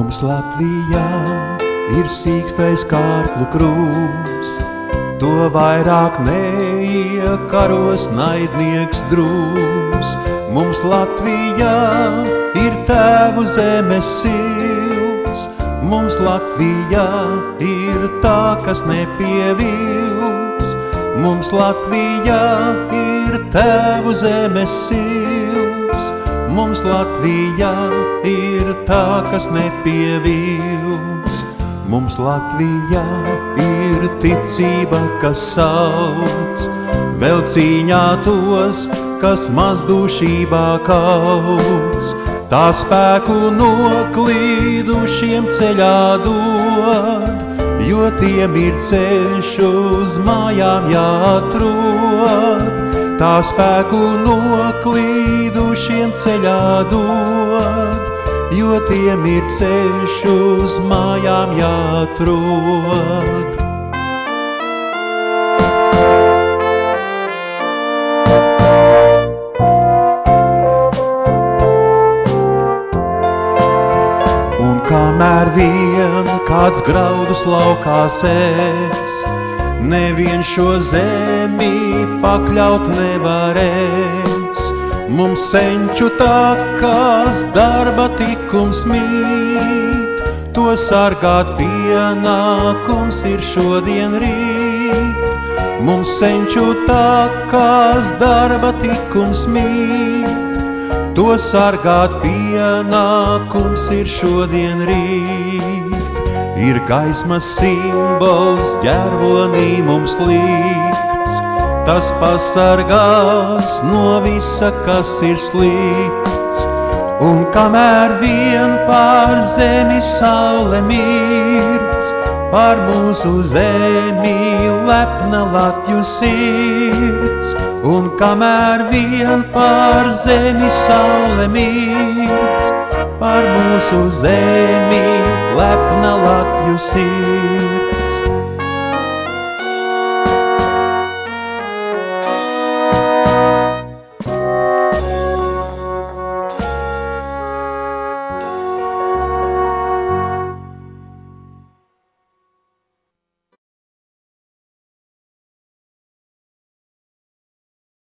Mums Latvijā ir sīkstais kārklu krūms, to vairāk neiekaros naidnieks drūms. Mums Latvijā ir tēvu zemes silts, mums Latvijā ir tā, kas nepievils. Mums Latvijā ir tēvu zemes silts, mums Latvijā ir tā, kas nepievils. Mums Latvijā ir ticība, kas sauc, vēl cīņā tos, kas mazdušībā kauts, tā spēku noklīdušiem ceļā dod, jo tiem ir ceļš uz mājām jāatrod. Tā spēku noklīdušiem ceļā dod, jo tiem ir ceļš uz mājām jāatrod. Un kamēr vien kāds graudus laukā sēs, neviens šo zemi pakļaut nevarēs. Mums senču takās darba tikums mīt, to sargāt pienākums ir šodien rīt. Mums senču takās darba tikums mīt, To sargāt pienākums ir šodien rīt. Ir gaismas simbols, ģervonī mums likts. Tas pasargās no visa, kas ir slikts. Un kamēr vien pār zemi saule mirts, par mūsu zemi lepna Latviju sirds. Un kamēr vien pār zemi saule mirts, par mūsu zemi lepna Latviju sirds.